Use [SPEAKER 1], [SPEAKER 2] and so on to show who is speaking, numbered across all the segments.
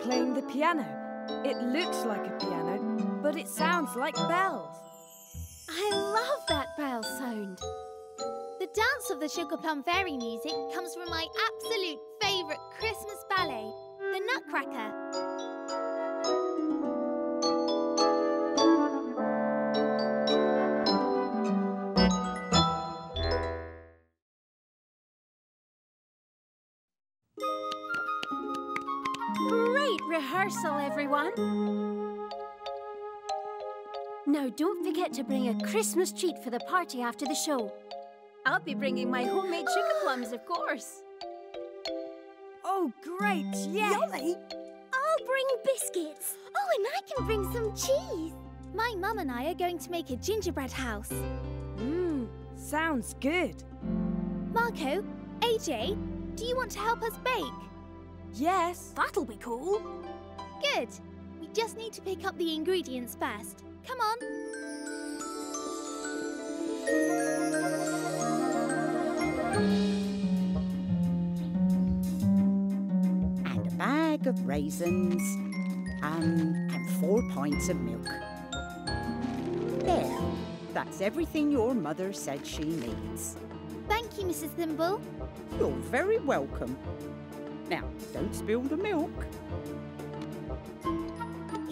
[SPEAKER 1] playing the
[SPEAKER 2] piano. It looks like a piano, but it sounds like bells.
[SPEAKER 1] I love that bell sound.
[SPEAKER 3] The dance of the Sugar Plum Fairy music comes from my absolute favourite Christmas ballet, The Nutcracker.
[SPEAKER 1] Rehearsal, everyone. Now, don't forget to bring a Christmas treat for the party after the show. I'll be bringing my homemade sugar plums, of course.
[SPEAKER 2] Oh, great, yes!
[SPEAKER 4] Yummy!
[SPEAKER 3] I'll bring biscuits. Oh, and I can bring some cheese. My mum and I are going to make a gingerbread house.
[SPEAKER 2] Mmm, sounds good.
[SPEAKER 3] Marco, AJ, do you want to help us bake?
[SPEAKER 2] Yes.
[SPEAKER 4] That'll be cool.
[SPEAKER 3] Good. We just need to pick up the ingredients first. Come on.
[SPEAKER 5] and a bag of raisins, um, and four pints of milk. There, that's everything your mother said she needs.
[SPEAKER 3] Thank you, Mrs. Thimble.
[SPEAKER 5] You're very welcome. Now, don't spill the milk.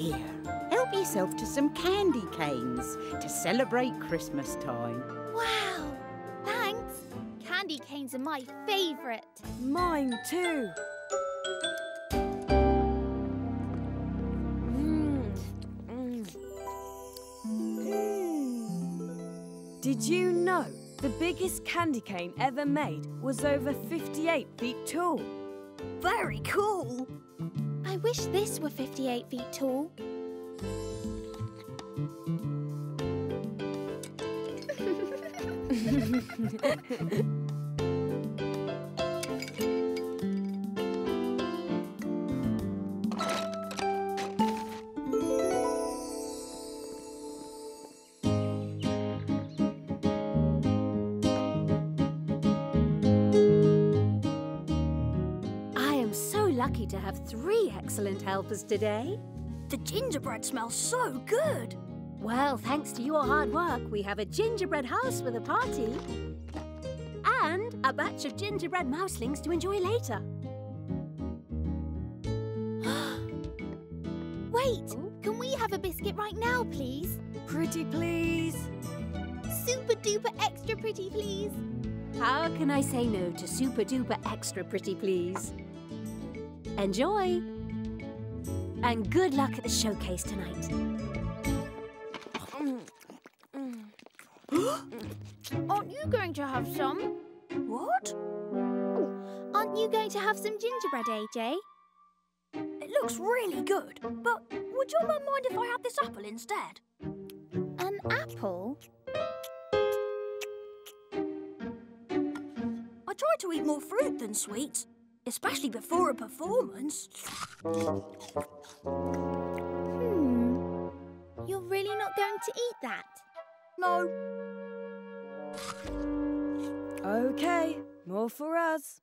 [SPEAKER 5] Here, help yourself to some candy canes to celebrate Christmas time.
[SPEAKER 3] Wow. Thanks. Candy canes are my favourite.
[SPEAKER 2] Mine too. Mm. Mm. Did you know the biggest candy cane ever made was over 58 feet tall?
[SPEAKER 4] Very cool.
[SPEAKER 3] I wish this were 58 feet tall.
[SPEAKER 1] lucky to have three excellent helpers today.
[SPEAKER 4] The gingerbread smells so good.
[SPEAKER 1] Well, thanks to your hard work, we have a gingerbread house for the party. And a batch of gingerbread mouselings to enjoy later.
[SPEAKER 3] Wait, can we have a biscuit right now, please?
[SPEAKER 2] Pretty please.
[SPEAKER 3] Super duper extra pretty, please.
[SPEAKER 1] How can I say no to super duper extra pretty, please? Enjoy! And good luck at the showcase tonight.
[SPEAKER 3] Aren't you going to have some?
[SPEAKER 4] What?
[SPEAKER 3] Aren't you going to have some gingerbread, AJ?
[SPEAKER 4] It looks really good, but would your mum mind if I had this apple instead?
[SPEAKER 3] An apple?
[SPEAKER 4] I try to eat more fruit than sweets, especially before a performance.
[SPEAKER 3] Hmm. You're really not going to eat that?
[SPEAKER 4] No,
[SPEAKER 2] Okay, more for us.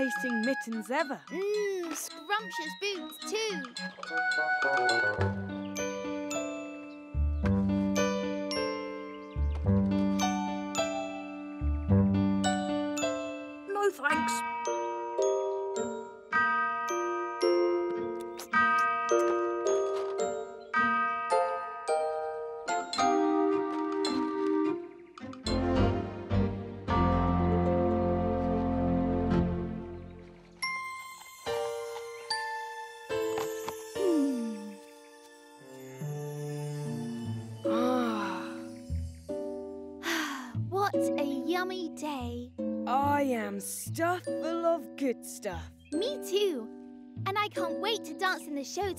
[SPEAKER 2] Tasting mittens ever.
[SPEAKER 3] Mmm, scrumptious boots too.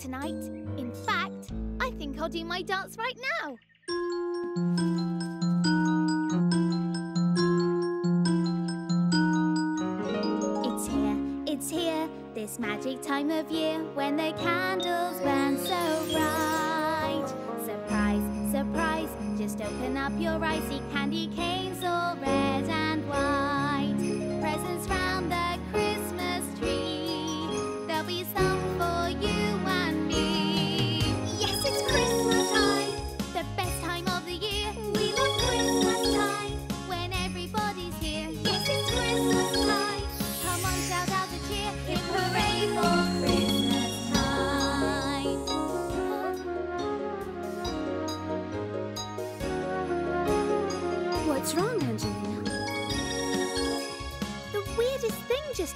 [SPEAKER 3] tonight. In fact, I think I'll do my dance right now. It's here, it's here, this magic time of year when the candles burn so bright. Surprise, surprise, just open up your eyes, see candy canes all red and white.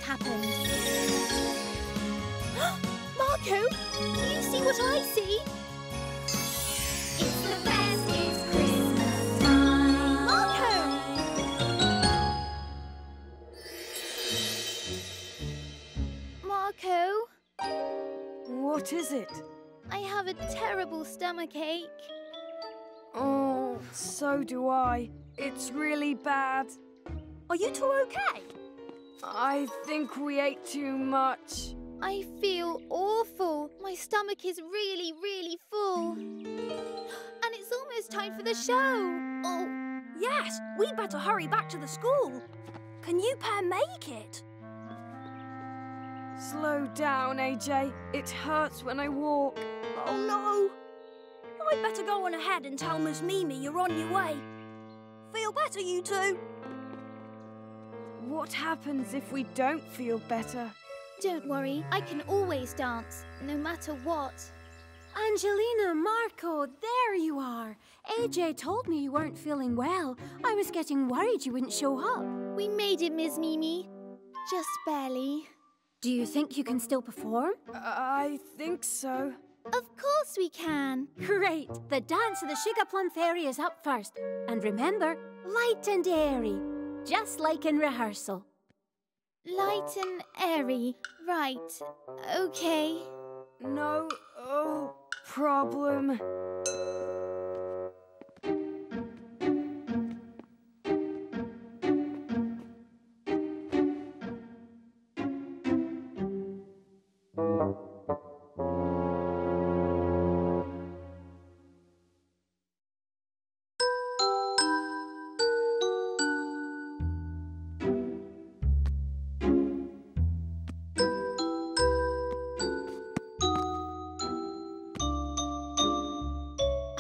[SPEAKER 3] Happened. Marco, do you see what I see? It's the best, it's Christmas time. Marco! Marco,
[SPEAKER 2] What is it?
[SPEAKER 3] I have a terrible stomach ache.
[SPEAKER 2] Oh, so do I. It's really bad.
[SPEAKER 4] Are you two okay?
[SPEAKER 2] I think we ate too much.
[SPEAKER 3] I feel awful. My stomach is really, really full. And it's almost time for the show.
[SPEAKER 4] Oh, yes. We better hurry back to the school. Can you pair make it?
[SPEAKER 2] Slow down, AJ. It hurts when I walk.
[SPEAKER 4] Oh no. I'd better go on ahead and tell Miss Mimi you're on your way. Feel better, you two?
[SPEAKER 2] What happens if we don't feel better?
[SPEAKER 3] Don't worry, I can always dance, no matter what.
[SPEAKER 1] Angelina, Marco, there you are. AJ told me you weren't feeling well. I was getting worried you wouldn't show up.
[SPEAKER 3] We made it, Miss Mimi. Just barely.
[SPEAKER 1] Do you think you can still perform?
[SPEAKER 2] Uh, I think so.
[SPEAKER 3] Of course we can.
[SPEAKER 1] Great! The dance of the Sugar Plum Fairy is up first. And remember, light and airy, just like in rehearsal.
[SPEAKER 3] Light and airy. Right. Okay.
[SPEAKER 2] No oh, problem.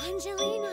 [SPEAKER 1] Angelina!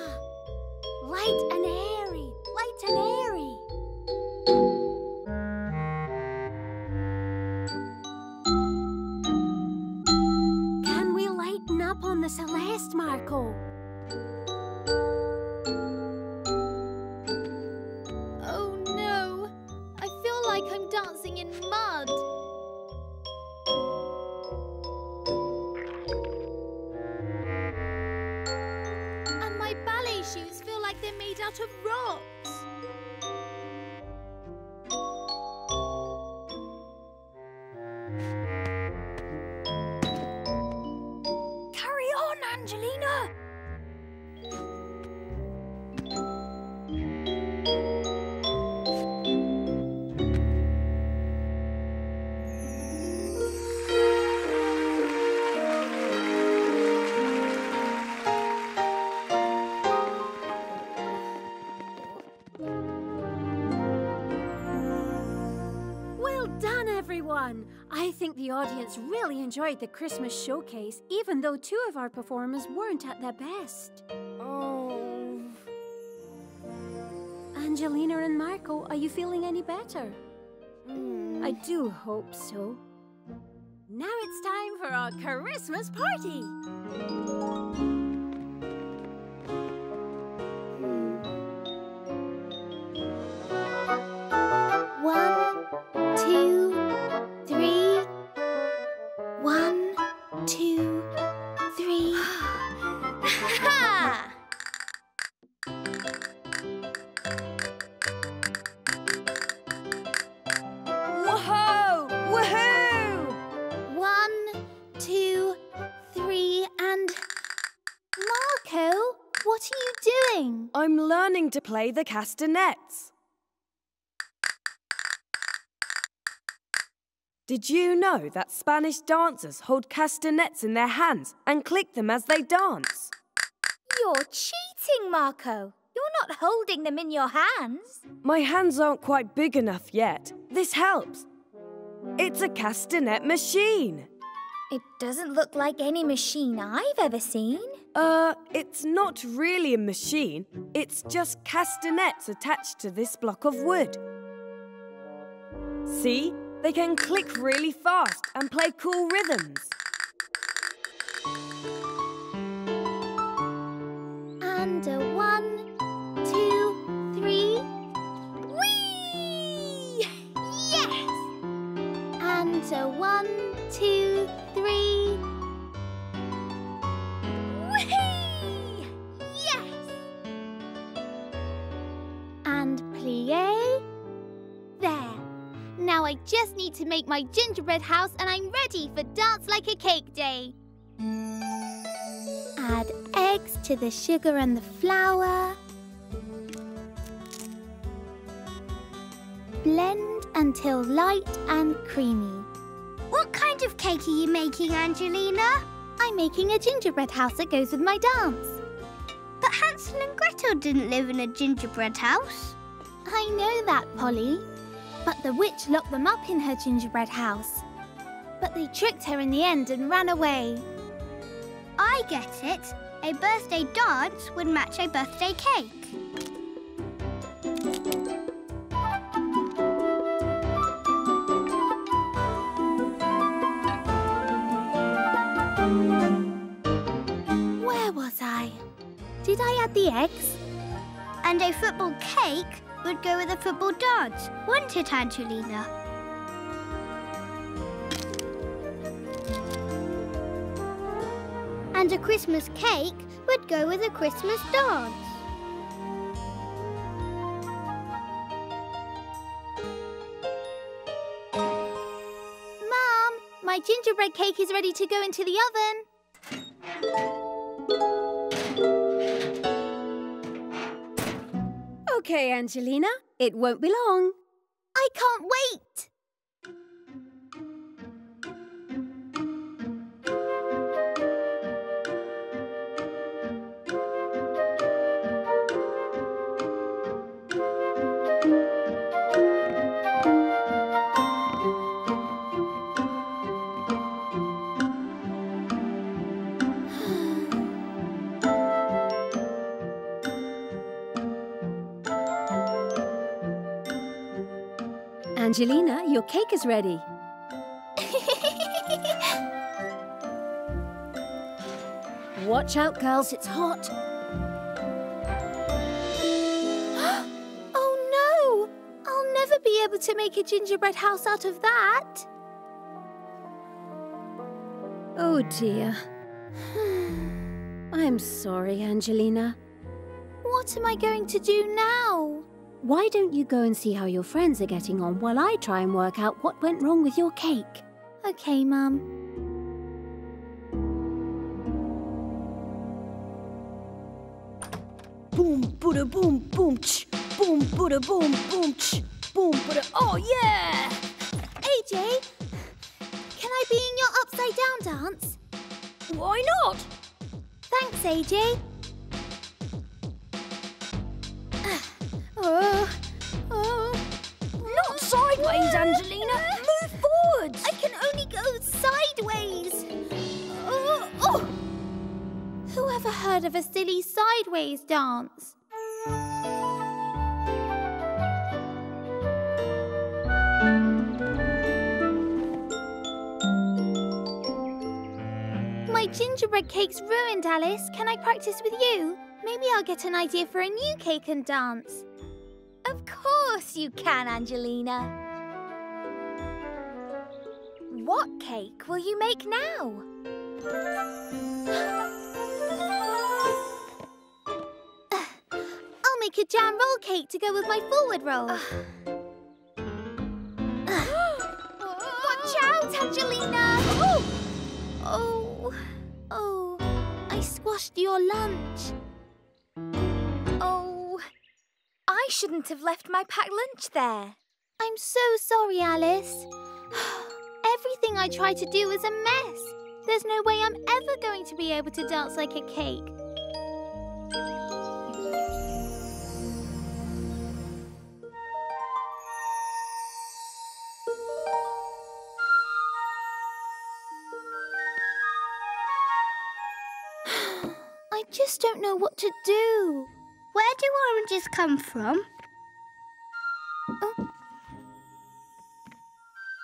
[SPEAKER 1] The audience really enjoyed the Christmas showcase, even though two of our performers weren't at their best.
[SPEAKER 2] Oh.
[SPEAKER 1] Angelina and Marco, are you feeling any better? Hmm. I do hope so. Now it's time for our Christmas party!
[SPEAKER 2] Play the castanets. Did you know that Spanish dancers hold castanets in their hands and click them as they dance?
[SPEAKER 3] You're cheating, Marco. You're not holding them in your hands.
[SPEAKER 2] My hands aren't quite big enough yet. This helps. It's a castanet machine.
[SPEAKER 3] It doesn't look like any machine I've ever seen.
[SPEAKER 2] Uh, it's not really a machine. It's just castanets attached to this block of wood. See? They can click really fast and play cool rhythms.
[SPEAKER 3] And to make my gingerbread house and I'm ready for Dance Like a Cake Day. Add eggs to the sugar and the flour. Blend until light and creamy. What kind of cake are you making, Angelina? I'm making a gingerbread house that goes with my dance. But Hansel and Gretel didn't live in a gingerbread house. I know that, Polly. But the witch locked them up in her gingerbread house. But they tricked her in the end and ran away. I get it. A birthday dance would match a birthday cake. Where was I? Did I add the eggs? And a football cake would go with a football dance, wouldn't it, Angelina? And a Christmas cake would go with a Christmas dance. Mom, my gingerbread cake is ready to go into the oven.
[SPEAKER 1] Okay, Angelina. It won't be long.
[SPEAKER 3] I can't wait.
[SPEAKER 1] Angelina, your cake is ready. Watch out, girls, it's hot.
[SPEAKER 3] oh no! I'll never be able to make a gingerbread house out of that.
[SPEAKER 1] Oh dear. I'm sorry, Angelina.
[SPEAKER 3] What am I going to do now?
[SPEAKER 1] Why don't you go and see how your friends are getting on while I try and work out what went wrong with your cake?
[SPEAKER 3] Okay, Mum.
[SPEAKER 2] Boom, booda, boom, boom, ch. Boom, booda, boom, boom, ch. Boom, booda. Oh, yeah!
[SPEAKER 3] AJ, can I be in your upside down dance?
[SPEAKER 4] Why not?
[SPEAKER 3] Thanks, AJ. Heard of a silly sideways dance? My gingerbread cake's ruined, Alice. Can I practice with you? Maybe I'll get an idea for a new cake and dance. Of course you can, Angelina. What cake will you make now? A jam roll cake to go with my forward roll. Watch out, Angelina! Oh! Oh, oh, I squashed your lunch. Oh, I shouldn't have left my packed lunch there. I'm so sorry, Alice. Everything I try to do is a mess. There's no way I'm ever going to be able to dance like a cake. Just don't know what to do.
[SPEAKER 6] Where do oranges come from?
[SPEAKER 3] Oh.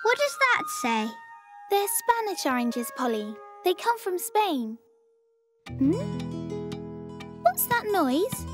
[SPEAKER 6] What does that say?
[SPEAKER 3] They're Spanish oranges, Polly. They come from Spain. Hmm? What's that noise?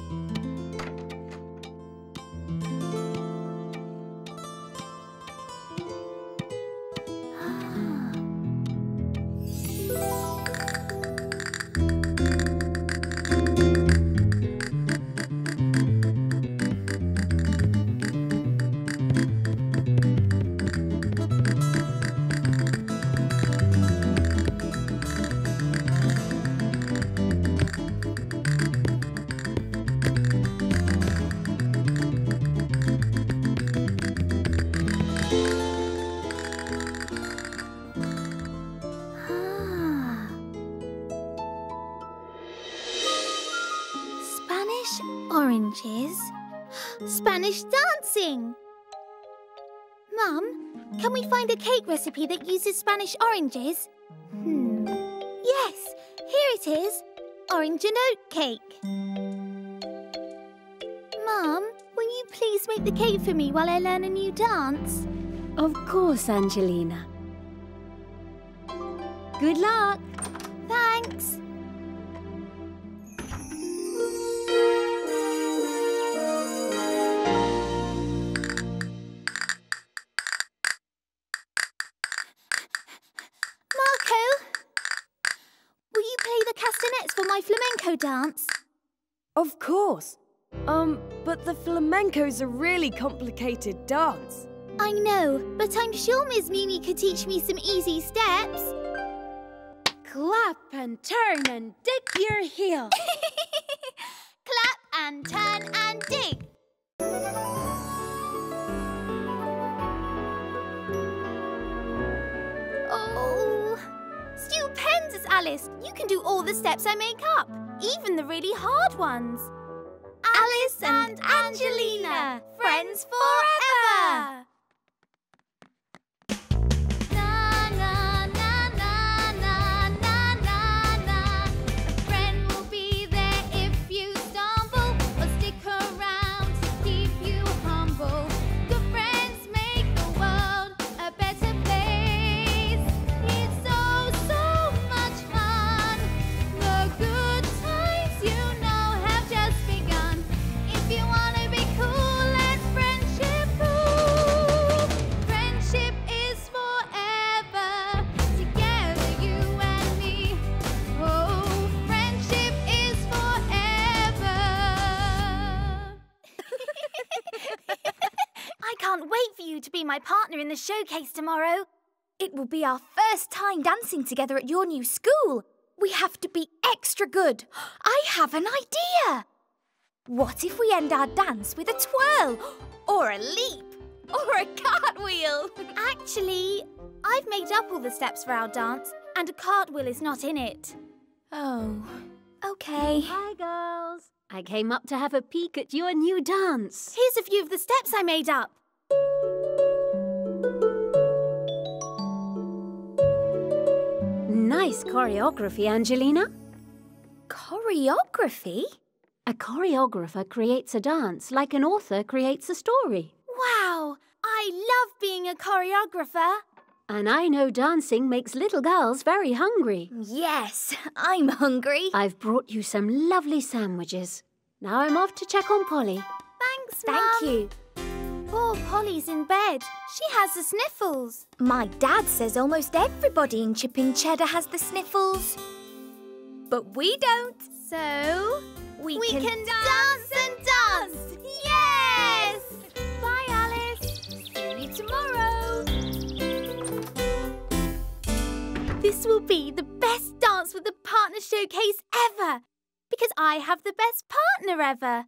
[SPEAKER 3] Mum, can we find a cake recipe that uses Spanish oranges? Hmm. Yes, here it is. Orange and oat cake. Mum, will you please make the cake for me while I learn a new dance?
[SPEAKER 1] Of course, Angelina. Good luck.
[SPEAKER 3] Thanks. Dance?
[SPEAKER 2] Of course. Um, but the flamenco's a really complicated dance.
[SPEAKER 3] I know, but I'm sure Miss Mimi could teach me some easy steps.
[SPEAKER 1] Clap and turn and dig your heel.
[SPEAKER 3] Clap and turn and dig. Oh, stupendous, Alice. You can do all the steps I make up, even the really hard ones. Alice and Angelina, friends forever. My partner in the showcase tomorrow. It will be our first time dancing together at your new school. We have to be extra good. I have an idea. What if we end our dance with a twirl, or a leap, or a cartwheel? Actually, I've made up all the steps for our dance, and a cartwheel is not in it. Oh, okay.
[SPEAKER 1] Hi, girls. I came up to have a peek at your new dance.
[SPEAKER 3] Here's a few of the steps I made up.
[SPEAKER 1] Nice choreography, Angelina.
[SPEAKER 3] Choreography?
[SPEAKER 1] A choreographer creates a dance like an author creates a story.
[SPEAKER 3] Wow, I love being a choreographer.
[SPEAKER 1] And I know dancing makes little girls very hungry.
[SPEAKER 3] Yes, I'm hungry.
[SPEAKER 1] I've brought you some lovely sandwiches. Now I'm off to check on Polly.
[SPEAKER 3] Thanks, Mum. Thank you. Poor Polly's in bed. She has the sniffles. My dad says almost everybody in Chipping Cheddar has the sniffles. But we don't. So, we, can, dance and dance. Yes! Bye, Alice. See you tomorrow. This will be the best dance with the partner showcase ever. Because I have the best partner ever.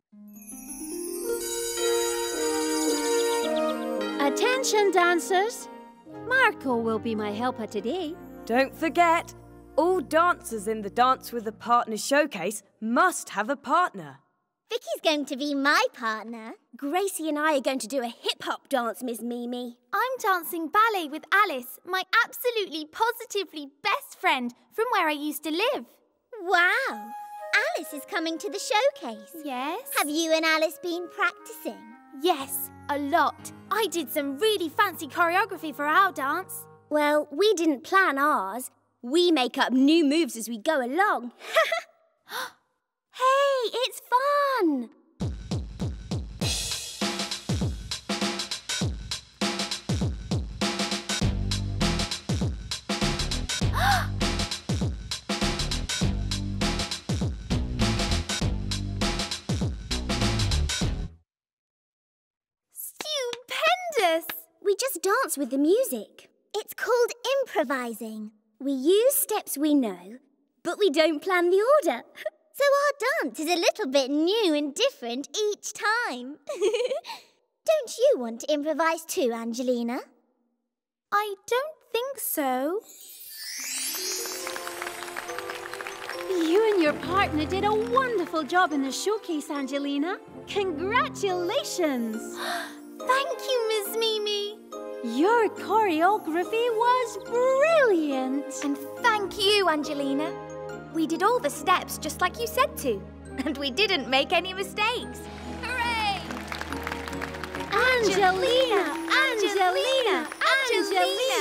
[SPEAKER 1] Attention, dancers. Marco will be my helper today.
[SPEAKER 2] Don't forget, all dancers in the Dance with a Partner showcase must have a partner.
[SPEAKER 7] Vicky's going to be my partner. Gracie and I are going to do a hip-hop dance, Miss Mimi.
[SPEAKER 3] I'm dancing ballet with Alice, my absolutely positively best friend from where I used to live.
[SPEAKER 7] Wow! Alice is coming to the showcase.
[SPEAKER 3] Yes?
[SPEAKER 7] Have you and Alice been practicing?
[SPEAKER 3] Yes, a lot. I did some really fancy choreography for our dance.
[SPEAKER 7] Well, we didn't plan ours. We make up new moves as we go along. hey, it's fun! Dance with the music. It's called improvising. We use steps we know, but we don't plan the order. So our dance is a little bit new and different each time. don't you want to improvise too, Angelina?
[SPEAKER 3] I don't think so.
[SPEAKER 1] You and your partner did a wonderful job in the showcase, Angelina. Congratulations!
[SPEAKER 3] Thank you, Miss Mimi.
[SPEAKER 1] Your choreography was brilliant.
[SPEAKER 3] And thank you, Angelina. We did all the steps just like you said to. And we didn't make any mistakes. Hooray!
[SPEAKER 1] Angelina! Angelina! Angelina!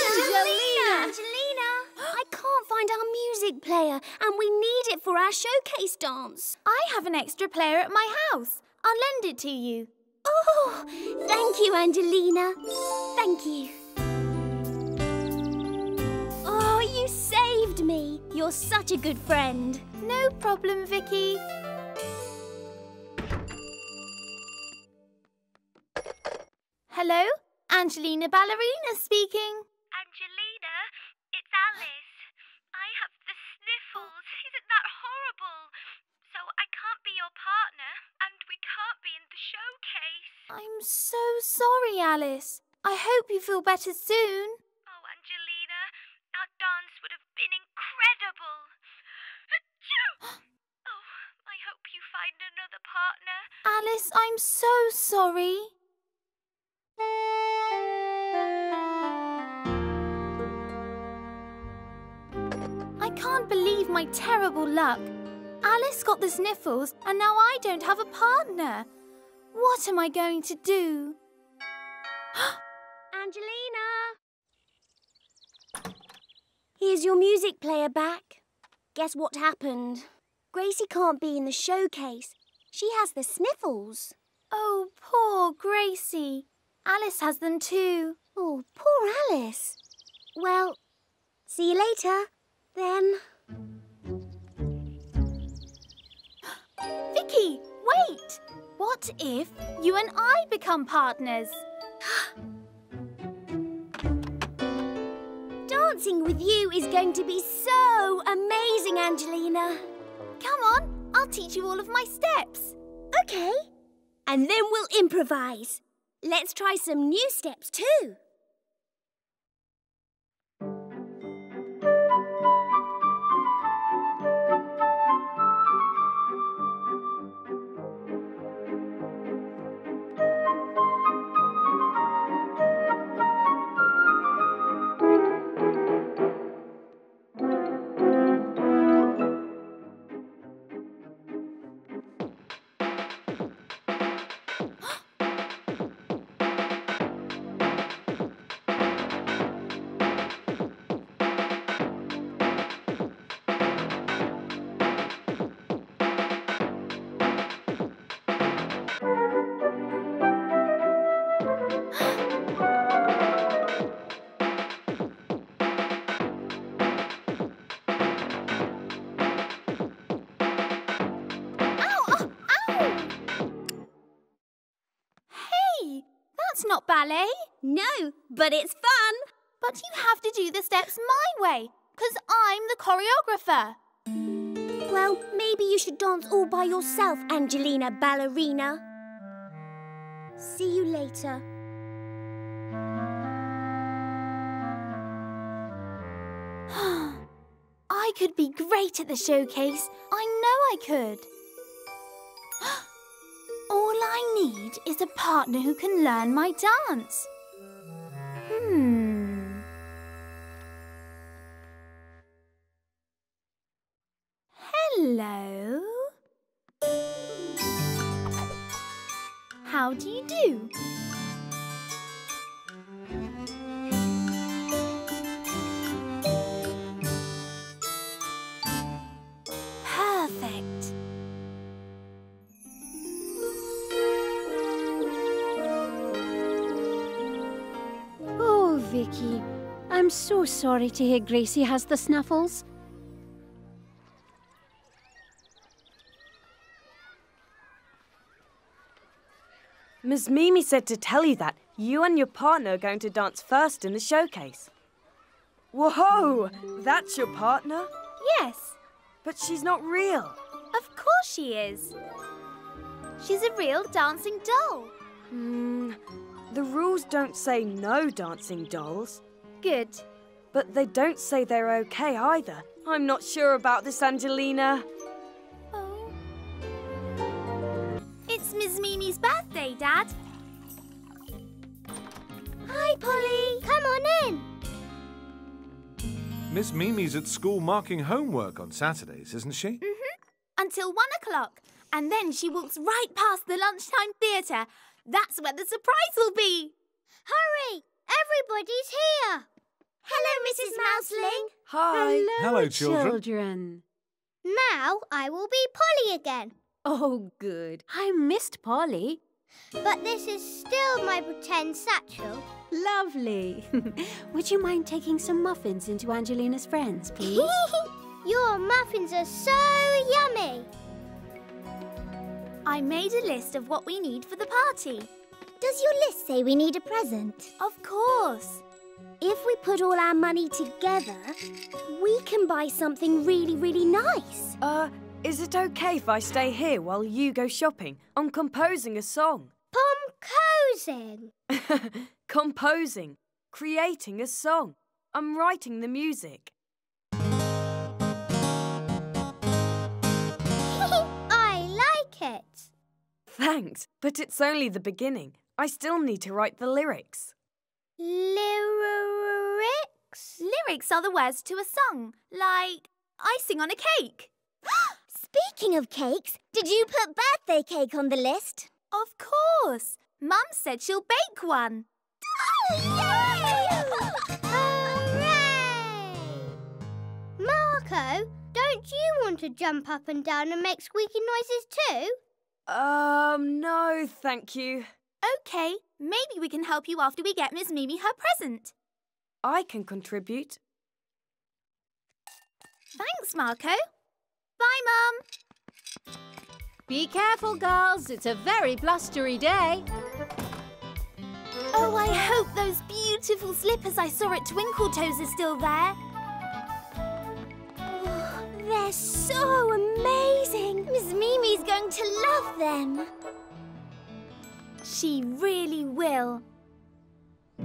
[SPEAKER 7] Angelina! Angelina! I can't find our music player and we need it for our showcase dance.
[SPEAKER 3] I have an extra player at my house. I'll lend it to you.
[SPEAKER 7] Oh, thank you, Angelina. Thank you. Oh, you saved me. You're such a good friend.
[SPEAKER 3] No problem, Vicky. Hello? Angelina Ballerina speaking.
[SPEAKER 8] Angelina, it's Alice. I have the sniffles. Isn't that horrible? So I can't be your partner, and we can't be in the showcase.
[SPEAKER 3] I'm so sorry, Alice. I hope you feel better soon.
[SPEAKER 8] Oh, Angelina, our dance would have been incredible. Oh, I hope you find another partner.
[SPEAKER 3] Alice, I'm so sorry. I can't believe my terrible luck. Alice got the sniffles, and now I don't have a partner. What am I going to do?
[SPEAKER 7] Angelina! Here's your music player back. Guess what happened? Gracie can't be in the showcase. She has the sniffles.
[SPEAKER 3] Oh, poor Gracie. Alice has them too.
[SPEAKER 7] Oh, poor Alice. Well, see you later, then.
[SPEAKER 3] Vicky, wait! What if you and I become partners?
[SPEAKER 7] Dancing with you is going to be so amazing, Angelina.
[SPEAKER 3] Come on, I'll teach you all of my steps.
[SPEAKER 7] Okay. And then we'll improvise. Let's try some new steps too.
[SPEAKER 3] ballet?
[SPEAKER 7] No, but it's fun.
[SPEAKER 3] But you have to do the steps my way, because I'm the choreographer.
[SPEAKER 7] Well, maybe you should dance all by yourself, Angelina Ballerina. See you later.
[SPEAKER 3] I could be great at the showcase. I know I could. I need is a partner who can learn my dance. Hmm. Hello. How do you do?
[SPEAKER 1] I'm so sorry to hear Gracie has the snuffles.
[SPEAKER 2] Miss Mimi said to tell you that you and your partner are going to dance first in the showcase. Whoa! That's your partner?
[SPEAKER 3] Yes,
[SPEAKER 2] But she's not real.
[SPEAKER 3] of course she is. She's a real dancing doll.
[SPEAKER 2] Hmm. The rules don't say no dancing dolls,
[SPEAKER 3] Good.
[SPEAKER 2] but they don't say they're okay either. I'm not sure about this, Angelina.
[SPEAKER 3] Oh. It's Miss Mimi's birthday, Dad.
[SPEAKER 7] Hi, Polly. Come on in.
[SPEAKER 9] Miss Mimi's at school marking homework on Saturdays, isn't she? Mhm.
[SPEAKER 3] Until one o'clock. And then she walks right past the lunchtime theatre. That's where the surprise will be.
[SPEAKER 7] Hurry! Everybody's here. Hello, Mrs. Mouseling.
[SPEAKER 2] Hi.
[SPEAKER 9] Hello, children.
[SPEAKER 1] children.
[SPEAKER 7] Now I will be Polly again.
[SPEAKER 1] Oh, good. I missed Polly.
[SPEAKER 7] But this is still my pretend satchel.
[SPEAKER 1] Lovely. Would you mind taking some muffins into Angelina's friends, please?
[SPEAKER 7] Your muffins are so yummy.
[SPEAKER 3] I made a list of what we need for the party.
[SPEAKER 7] Does your list say we need a present?
[SPEAKER 3] Of course.
[SPEAKER 7] If we put all our money together, we can buy something really, really nice.
[SPEAKER 2] Uh, is it okay if I stay here while you go shopping? I'm composing a song.
[SPEAKER 7] Pomcosing.
[SPEAKER 2] composing. Creating a song. I'm writing the music.
[SPEAKER 7] I like it.
[SPEAKER 2] Thanks, but it's only the beginning. I still need to write the lyrics.
[SPEAKER 7] Lyrics?
[SPEAKER 3] Lyrics are the words to a song, like icing on a cake.
[SPEAKER 7] Speaking of cakes, did you put birthday cake on the list?
[SPEAKER 3] Of course. Mum said she'll bake one.
[SPEAKER 7] Hooray! Marco, don't you want to jump up and down and make squeaky noises too?
[SPEAKER 2] Um, no, thank you.
[SPEAKER 3] Okay, maybe we can help you after we get Miss Mimi her present.
[SPEAKER 2] I can contribute.
[SPEAKER 3] Thanks, Marco. Bye, Mum.
[SPEAKER 1] Be careful, girls. It's a very blustery day.
[SPEAKER 3] Oh, I hope those beautiful slippers I saw at Twinkle Toes are still there.
[SPEAKER 7] Oh, they're so amazing. Miss Mimi's going to love them.
[SPEAKER 3] She really will.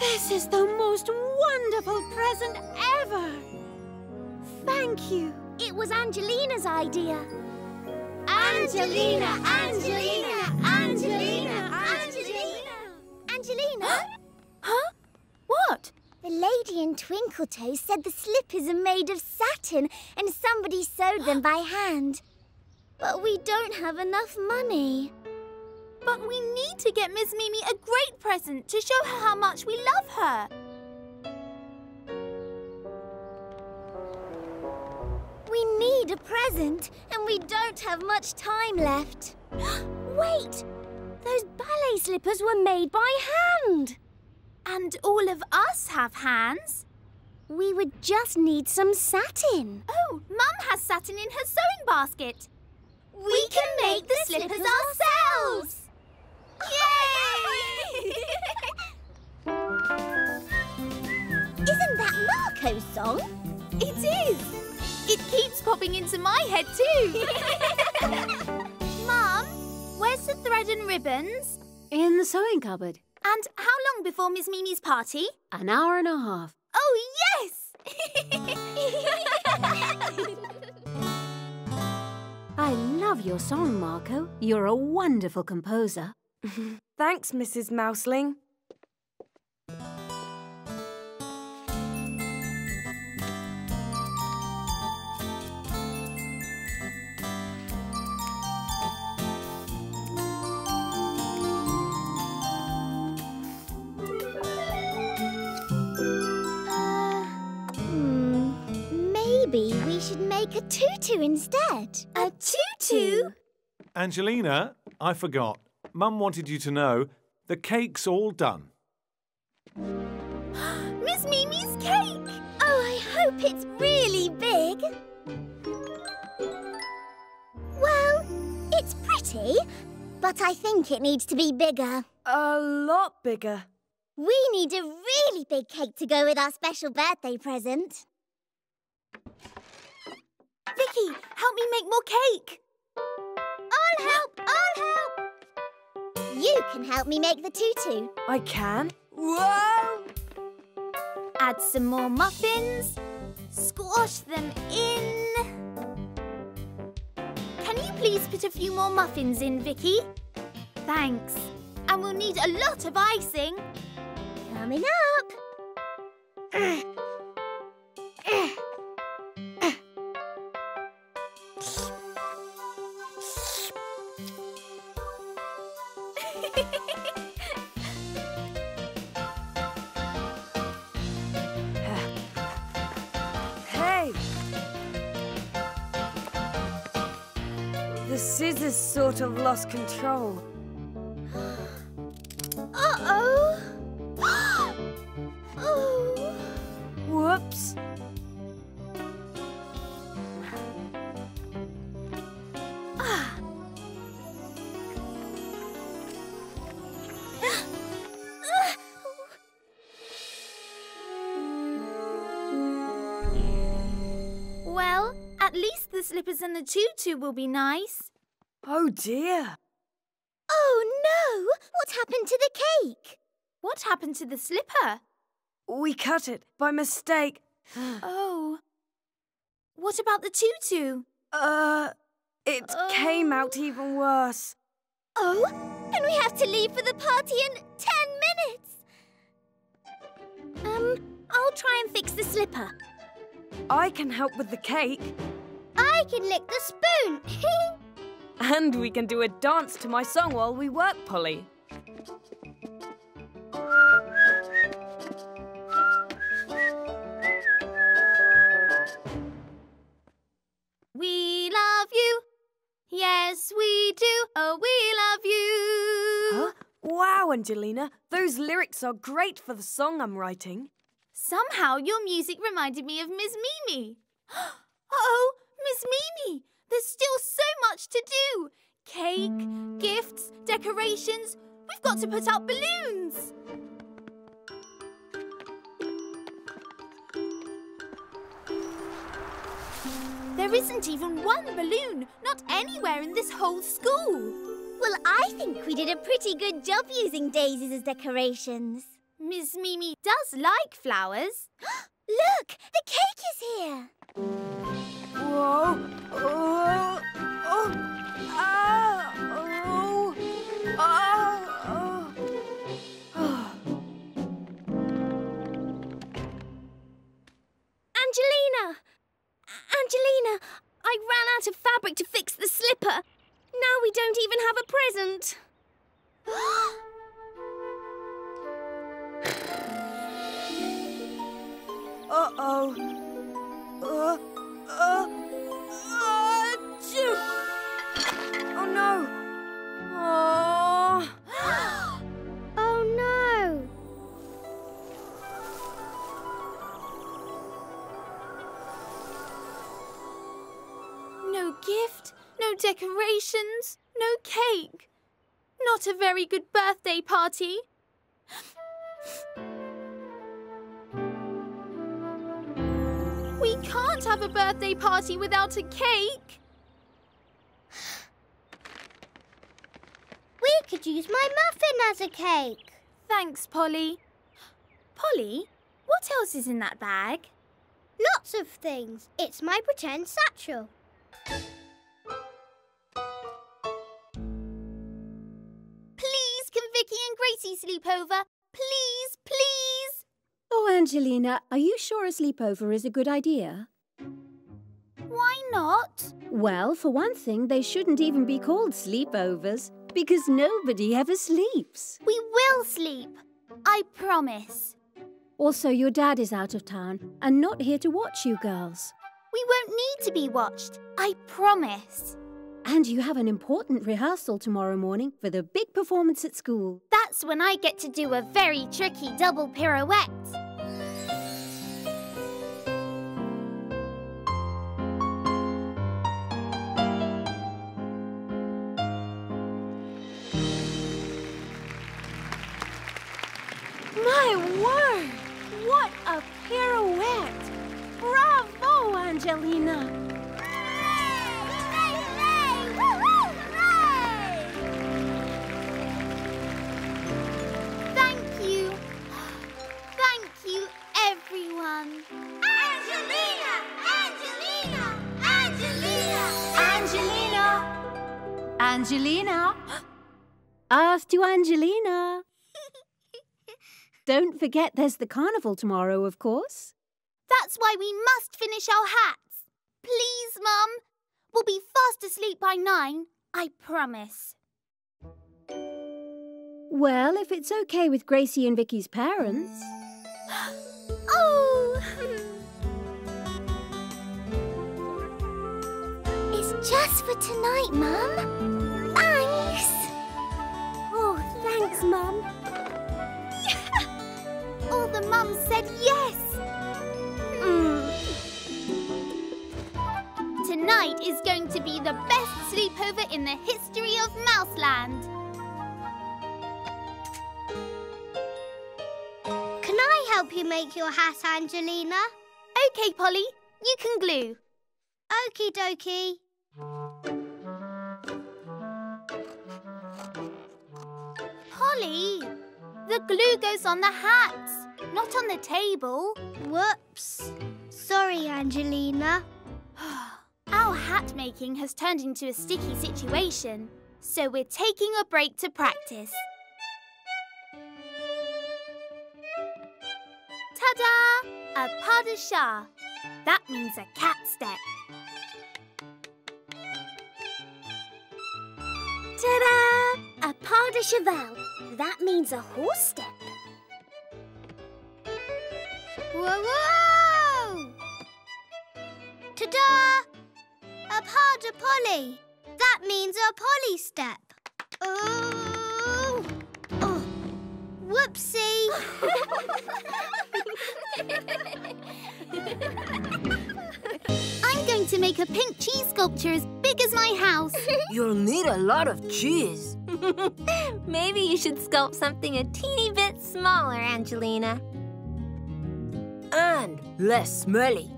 [SPEAKER 1] This is the most wonderful present ever. Thank you.
[SPEAKER 7] It was Angelina's idea.
[SPEAKER 3] Angelina,
[SPEAKER 7] Angelina, Angelina, Angelina. Angelina?
[SPEAKER 3] Huh? What?
[SPEAKER 7] The lady in Twinkle Toes said the slippers are made of satin and somebody sewed them by hand. But we don't have enough money.
[SPEAKER 3] But we need to get Miss Mimi a great present to show her how much we love her.
[SPEAKER 7] We need a present and we don't have much time left. Wait! Those ballet slippers were made by hand.
[SPEAKER 3] And all of us have hands.
[SPEAKER 7] We would just need some satin.
[SPEAKER 3] Oh, Mum has satin in her sewing basket. We, can make the slippers ourselves! Yay!
[SPEAKER 7] Isn't that Marco's song?
[SPEAKER 3] it is! It keeps popping into my head too! Mum, where's the thread and ribbons?
[SPEAKER 1] In the sewing cupboard.
[SPEAKER 3] And how long before Miss Mimi's party?
[SPEAKER 1] An hour and a half.
[SPEAKER 3] Oh, yes!
[SPEAKER 1] I love your song, Marco. You're a wonderful composer.
[SPEAKER 2] Thanks, Mrs. Mouseling.
[SPEAKER 7] Should make a tutu instead.
[SPEAKER 3] A tutu?
[SPEAKER 9] Angelina, I forgot. Mum wanted you to know the cake's all done.
[SPEAKER 3] Miss Mimi's cake! Oh, I hope it's really big.
[SPEAKER 7] Well, it's pretty, but I think it needs to be bigger.
[SPEAKER 2] A lot bigger.
[SPEAKER 7] We need a really big cake to go with our special birthday present.
[SPEAKER 3] Vicky, help me make more cake.
[SPEAKER 7] I'll help, I'll help. You can help me make the tutu.
[SPEAKER 2] I can. Whoa!
[SPEAKER 3] Add some more muffins. Squash them in. Can you please put a few more muffins in, Vicky? Thanks. And we'll need a lot of icing.
[SPEAKER 7] Coming up.
[SPEAKER 2] lost control.
[SPEAKER 7] Uh-oh. oh.
[SPEAKER 2] Whoops.
[SPEAKER 3] Well, at least the slippers and the tutu will be nice.
[SPEAKER 2] Oh dear.
[SPEAKER 7] Oh no! What happened to the cake?
[SPEAKER 3] What happened to the slipper?
[SPEAKER 2] We cut it by mistake.
[SPEAKER 3] Oh. What about the tutu?
[SPEAKER 2] Uh, it came out even worse.
[SPEAKER 7] Oh, and we have to leave for the party in ten minutes. Um, I'll try and fix the slipper.
[SPEAKER 2] I can help with the cake,
[SPEAKER 7] I can lick the spoon.
[SPEAKER 2] and we can do a dance to my song while we work, Polly.
[SPEAKER 3] We love you. Yes, we do. Oh, we love you.
[SPEAKER 2] Huh? Wow, Angelina, those lyrics are great for the song I'm writing.
[SPEAKER 3] Somehow your music reminded me of Miss Mimi. oh, Miss Mimi, there's still so much to do. Cake, gifts, decorations. We've got to put up balloons. There isn't even one balloon, not anywhere in this whole school.
[SPEAKER 7] well, I think we did a pretty good job using daisies as decorations.
[SPEAKER 3] Miss Mimi does like flowers.
[SPEAKER 7] Look, the cake is here.
[SPEAKER 2] Oh! Oh! Oh! Oh!
[SPEAKER 7] Angelina! Angelina, I ran out of fabric to fix the slipper. Now we don't even have a present.
[SPEAKER 2] Uh-oh. Uh, uh, Oh no! Oh!
[SPEAKER 7] oh no!
[SPEAKER 3] No gift, no decorations, no cake. Not a very good birthday party. We can't have a birthday party without a cake.
[SPEAKER 7] We could use my muffin as a cake.
[SPEAKER 3] Thanks, Polly. Polly, what else is in that bag?
[SPEAKER 6] Lots of things. It's my pretend satchel.
[SPEAKER 3] Please, can Vicky and Gracie sleep over? Please.
[SPEAKER 1] Angelina, are you sure a sleepover is a good idea?
[SPEAKER 3] Why not?
[SPEAKER 1] Well, for one thing, they shouldn't even be called sleepovers because nobody ever sleeps.
[SPEAKER 3] We will sleep. I promise.
[SPEAKER 1] Also, your dad is out of town and not here to watch you girls.
[SPEAKER 3] We won't need to be watched. I promise.
[SPEAKER 1] And you have an important rehearsal tomorrow morning for the big performance at school.
[SPEAKER 3] That's when I get to do a very tricky double pirouette.
[SPEAKER 1] Angelina!
[SPEAKER 3] Thank you. Thank you, everyone.
[SPEAKER 7] Angelina! Angelina! Angelina!
[SPEAKER 3] Angelina!
[SPEAKER 1] Angelina! Off to Angelina! Don't forget there's the carnival tomorrow, of course.
[SPEAKER 3] That's why we must finish our hats. Please, Mum. We'll be fast asleep by nine. I promise.
[SPEAKER 1] Well, if it's okay with Gracie and Vicky's parents.
[SPEAKER 3] Oh!
[SPEAKER 7] It's just for tonight, Mum. Thanks.
[SPEAKER 1] Oh, thanks, Mum.
[SPEAKER 3] All the mums said yes. Tonight is going to be the best sleepover in the history of Mouseland.
[SPEAKER 6] Can I help you make your hat, Angelina?
[SPEAKER 3] Okay, Polly, you can glue.
[SPEAKER 6] Okie dokie.
[SPEAKER 3] Polly, the glue goes on the hats, not on the table.
[SPEAKER 6] Whoops. Sorry, Angelina.
[SPEAKER 3] Hat making has turned into a sticky situation, so we're taking a break to practice. Ta-da! A pas de chat. That means a cat step.
[SPEAKER 7] Ta-da! A pas de cheval. That means a horse step.
[SPEAKER 6] Whoa, whoa! Ta-da! A pas de Polly. That means a Polly step. Oh! Oh! Whoopsie!
[SPEAKER 3] I'm going to make a pink cheese sculpture as big as my house.
[SPEAKER 10] You'll need a lot of cheese.
[SPEAKER 7] Maybe you should sculpt something a teeny bit smaller, Angelina.
[SPEAKER 10] And less smelly.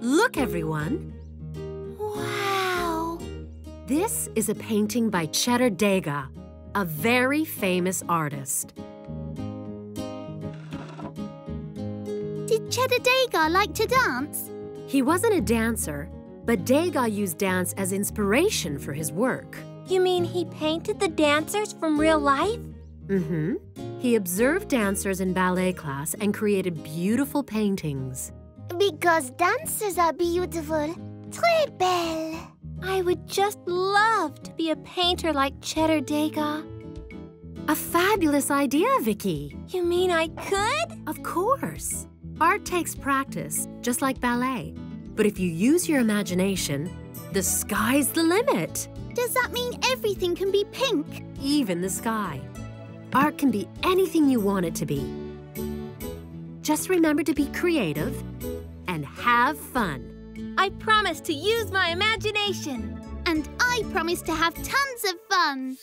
[SPEAKER 11] Look, everyone. This is a painting by Cheddar Degas, a very famous artist.
[SPEAKER 3] Did Cheddar Degas like to dance?
[SPEAKER 11] He wasn't a dancer, but Degas used dance as inspiration for his work.
[SPEAKER 7] You mean he painted the dancers from real life?
[SPEAKER 11] Mm-hmm. He observed dancers in ballet class and created beautiful paintings.
[SPEAKER 7] Because dancers are beautiful. Très belle. I would just love to be a painter like Cheddar Degas.
[SPEAKER 11] A fabulous idea, Vicky.
[SPEAKER 7] You mean I could?
[SPEAKER 11] Of course. Art takes practice, just like ballet. But if you use your imagination, the sky's the limit.
[SPEAKER 3] Does that mean everything can be pink?
[SPEAKER 11] Even the sky. Art can be anything you want it to be. Just remember to be creative and have fun.
[SPEAKER 7] I promise to use my imagination.
[SPEAKER 3] And I promise to have tons of fun.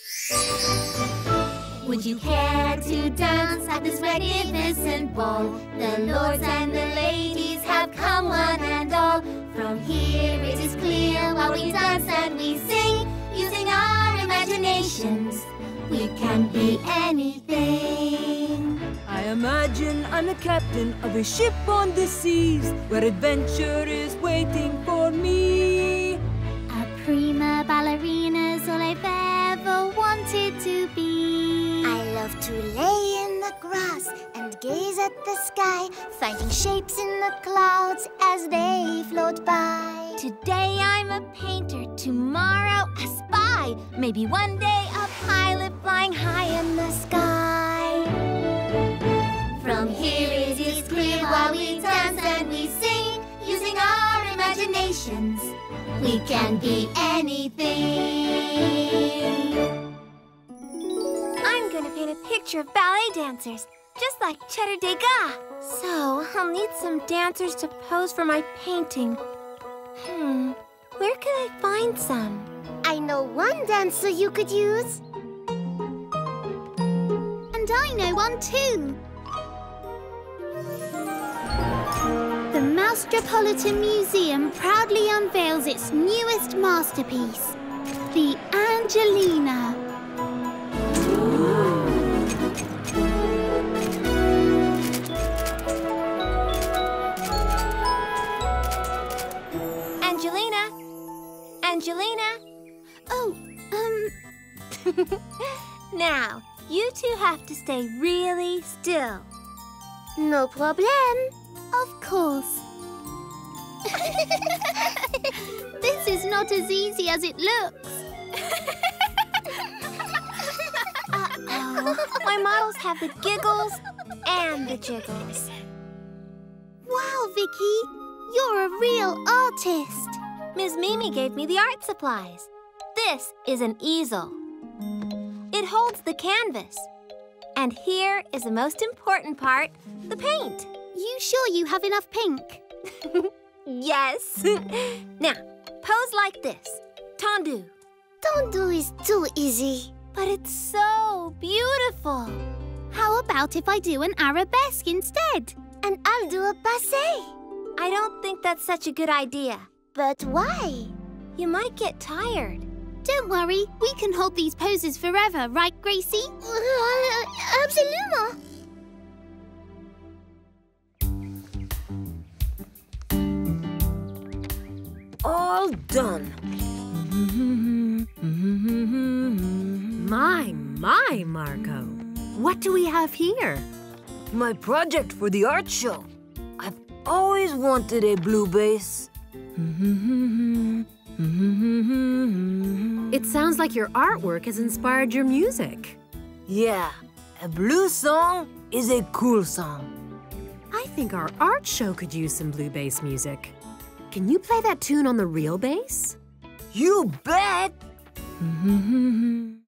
[SPEAKER 7] Would you care to dance at this magnificent ball? The lords and the ladies have come one and all. From here it is clear while we dance and we sing, using our imaginations. We can be anything.
[SPEAKER 10] I imagine I'm the captain of a ship on the seas where adventure is waiting for me.
[SPEAKER 3] A prima ballerina's all I've ever wanted to be.
[SPEAKER 7] I love to lay in the grass and gaze at the sky, finding shapes in the clouds as they float by.
[SPEAKER 3] Today I'm a painter, tomorrow a maybe one day a pilot flying high in the sky. From here it is clear while we dance and we sing, using our imaginations, we can be anything.
[SPEAKER 12] I'm gonna paint a picture of ballet dancers, just like Cheddar Degas. So, I'll need some dancers to pose for my painting. Hmm, where can I find some?
[SPEAKER 7] I know one dancer you could use.
[SPEAKER 3] And I know one too. The Mousetropolitan Museum proudly unveils its newest masterpiece, the Angelina.
[SPEAKER 12] Angelina! Angelina!
[SPEAKER 3] Oh, um.
[SPEAKER 12] now, you two have to stay really still.
[SPEAKER 7] No problem.
[SPEAKER 3] Of course. this is not as easy as it looks.
[SPEAKER 12] Uh-oh. My models have the giggles and the jiggles.
[SPEAKER 3] Wow, Vicky, you're a real artist.
[SPEAKER 12] Ms. Mimi gave me the art supplies. This is an easel. It holds the canvas. And here is the most important part, the paint.
[SPEAKER 3] You sure you have enough pink?
[SPEAKER 12] yes. now, pose like this. Tendu.
[SPEAKER 7] Tendu is too easy.
[SPEAKER 12] But it's so beautiful.
[SPEAKER 3] How about if I do an arabesque instead?
[SPEAKER 7] And I'll do a passe.
[SPEAKER 12] I don't think that's such a good idea.
[SPEAKER 7] But why?
[SPEAKER 12] You might get tired.
[SPEAKER 3] Don't worry, we can hold these poses forever, right, Gracie?
[SPEAKER 7] Uh, absolutely.
[SPEAKER 10] All done.
[SPEAKER 11] My, my, Marco. What do we have here?
[SPEAKER 10] My project for the art show. I've always wanted a blue bass. Mm-hmm.
[SPEAKER 11] It sounds like your artwork has inspired your music.
[SPEAKER 10] Yeah, a blue song is a cool song.
[SPEAKER 11] I think our art show could use some blue bass music. Can you play that tune on the real bass?
[SPEAKER 10] You bet! Mm-hmm.